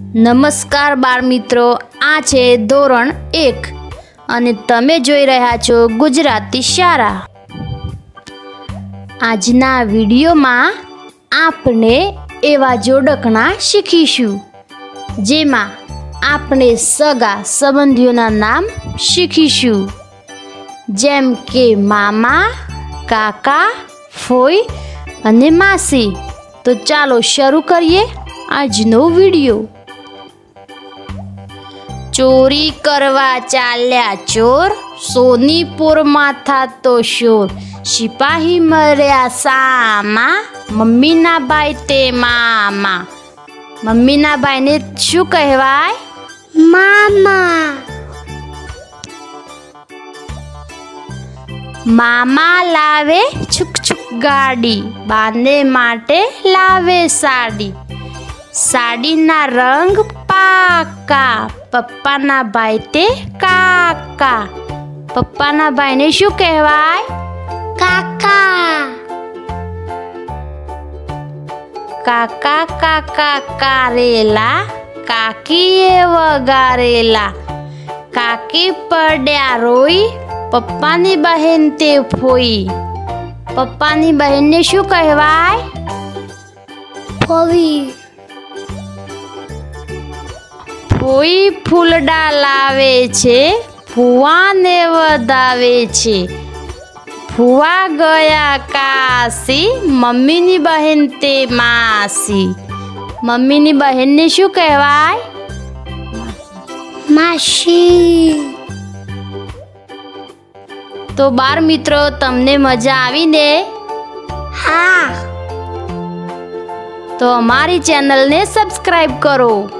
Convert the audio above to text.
નમસ્કાર બાળ મિત્રો, આ છે ધોરણ એક. અને તમે જોઈ રહ્યા છો ગુજરાતી શાળા. આજના વિડીયોમાં આપણે એવા જોડકણા શીખીશું, જેમાં આપણે સગા સંબંધીઓના નામ શીખીશું. જેમ કે મામા, કાકા, ફોઈ અને માસી. તો ચાલો શરૂ કરીએ આજનો વીડિયો. ચોરી કરવા ચાલ્યા ચોર સોનીપુરમાં થતો શોર સિપાહી મર્યા સામા મમ્મીના ભાઈ તે મામા મમ્મીના ભાઈને શું કહેવાય મામા મામા લાવે છુક છુક ગાડી બાંધે માટે લાવે સાડી સાડીના રંગ પાકા પપ્પાના ભાઈ તે કાકા પપ્પાના ભાઈને શું કહેવાય કાકા કાકા કાકા કારેલા કાકીએ વગારેલા કાકી પડ્યા રોઈ પપ્પાની બહેન તે ફોઈ પપ્પાની બહેનને શું કહેવાય ફોવી ફોઈ ફૂલડા લાવે છે ફુવાને વધાવે છે. ફુવા ગયા કાશી મમ્મીની બહેન તે માસી. મમ્મીની બહેનને શું કહેવાય? માસી. તો બાર મિત્રો તમને મજા આવીને? હા. તો અમારી ચેનલને સબસ્ક્રાઈબ કરો.